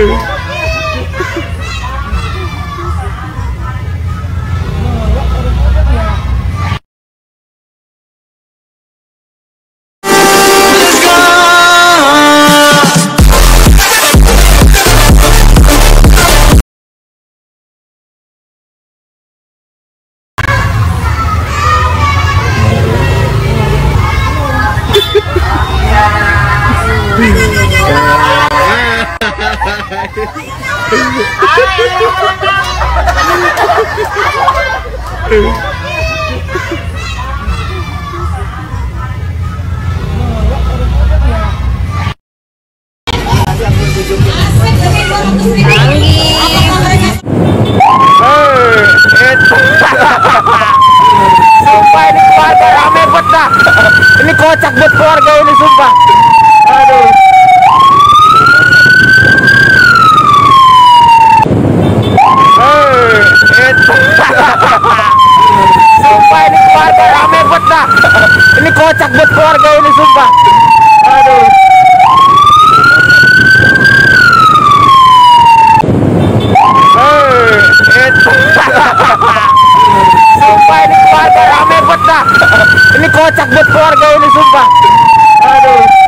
Oh, Sumpah ini keluarga rame dah. Ini kocak buat keluarga ini sumpah. Sumpah ini keluarga rame bet dah. Ini kocak buat keluarga ini sumpah. Aduh. Sumpah ini keluarga rame bet dah. Ini kocak buat keluarga ini sumpah. Aduh.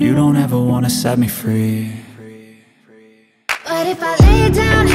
You don't ever wanna set me free. But if I lay down